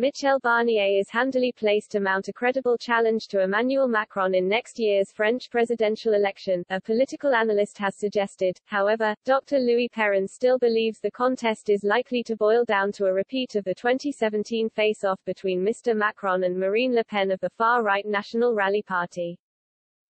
Michel Barnier is handily placed to mount a credible challenge to Emmanuel Macron in next year's French presidential election, a political analyst has suggested. However, Dr. Louis Perrin still believes the contest is likely to boil down to a repeat of the 2017 face-off between Mr. Macron and Marine Le Pen of the far-right National Rally Party.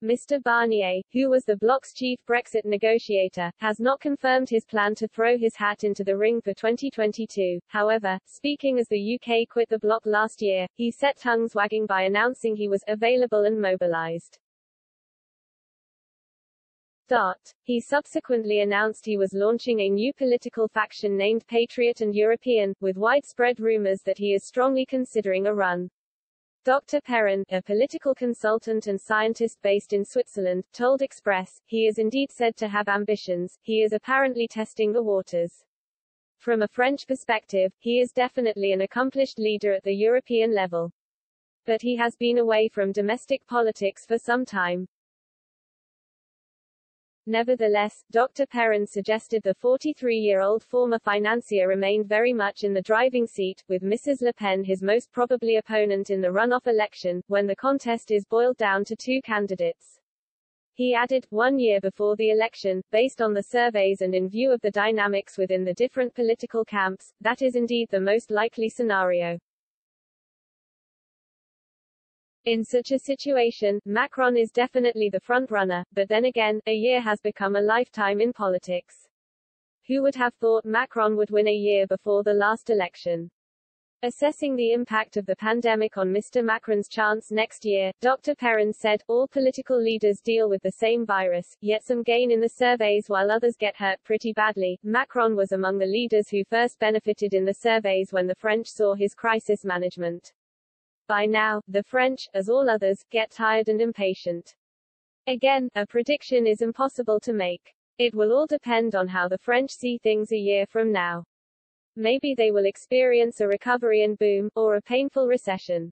Mr. Barnier, who was the bloc's chief Brexit negotiator, has not confirmed his plan to throw his hat into the ring for 2022. However, speaking as the UK quit the bloc last year, he set tongues wagging by announcing he was available and mobilized. Dot. He subsequently announced he was launching a new political faction named Patriot and European, with widespread rumors that he is strongly considering a run. Dr. Perrin, a political consultant and scientist based in Switzerland, told Express, he is indeed said to have ambitions, he is apparently testing the waters. From a French perspective, he is definitely an accomplished leader at the European level. But he has been away from domestic politics for some time. Nevertheless, Dr. Perrin suggested the 43-year-old former financier remained very much in the driving seat, with Mrs. Le Pen his most probably opponent in the runoff election, when the contest is boiled down to two candidates. He added, one year before the election, based on the surveys and in view of the dynamics within the different political camps, that is indeed the most likely scenario. In such a situation, Macron is definitely the frontrunner, but then again, a year has become a lifetime in politics. Who would have thought Macron would win a year before the last election? Assessing the impact of the pandemic on Mr. Macron's chance next year, Dr. Perrin said, all political leaders deal with the same virus, yet some gain in the surveys while others get hurt pretty badly. Macron was among the leaders who first benefited in the surveys when the French saw his crisis management. By now, the French, as all others, get tired and impatient. Again, a prediction is impossible to make. It will all depend on how the French see things a year from now. Maybe they will experience a recovery and boom, or a painful recession.